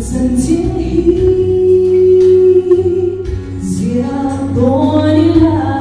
曾经一下多年来，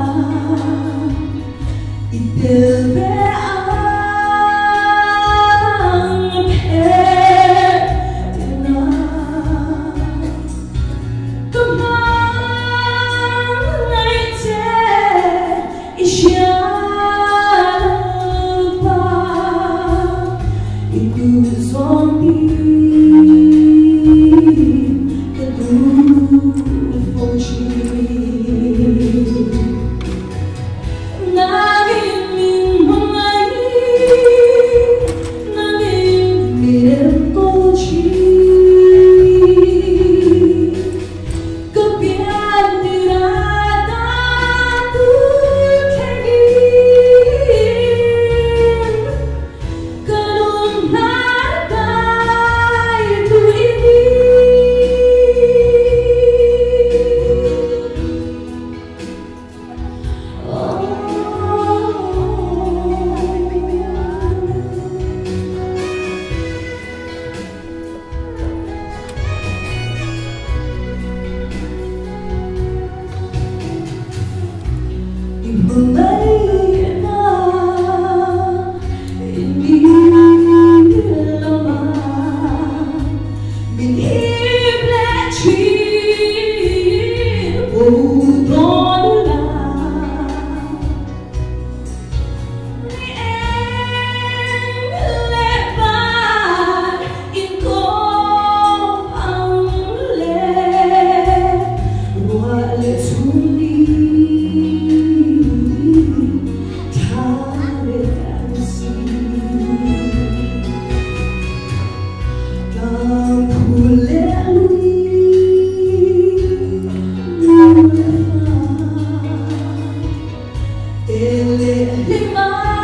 believe in in you. Ele, ele, ele,